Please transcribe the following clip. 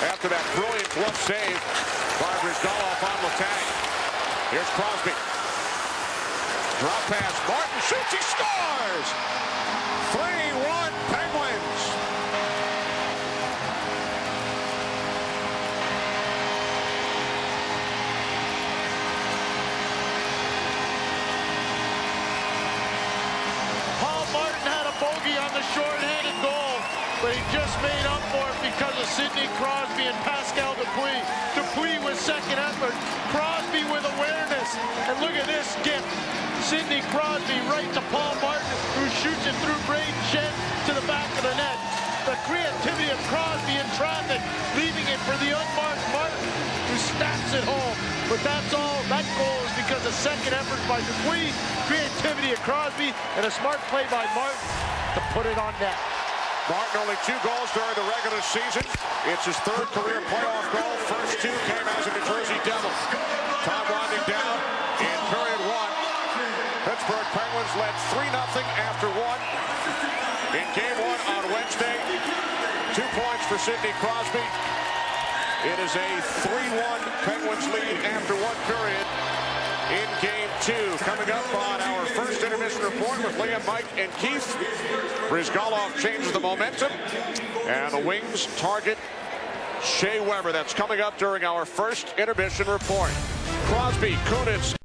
after that brilliant glove save by Bryzgalov on Letang. Here's Crosby. Drop pass. Martin shoots. He scores. 3-1 Penguins. Paul Martin had a bogey on the short-handed goal, but he just Sidney Crosby and Pascal Dupuis. Dupuis with second effort. Crosby with awareness. And look at this skip. Sidney Crosby right to Paul Martin, who shoots it through Brayden Schenn to the back of the net. The creativity of Crosby in traffic, leaving it for the unmarked Martin, who snaps it home. But that's all. That goal is because of second effort by Dupuis, creativity of Crosby, and a smart play by Martin to put it on net. Martin only two goals during the regular season. It's his third career playoff goal. First two came as a New Jersey Devil. Time winding down in period one. Pittsburgh Penguins led 3-0 after one. In game one on Wednesday, two points for Sidney Crosby. It is a 3-1 Penguins lead after one period in game two. Coming up on with Liam, Mike, and Keith. Bryzgalov changes the momentum. And the Wings target Shea Weber. That's coming up during our first intermission report. Crosby, Kunitz,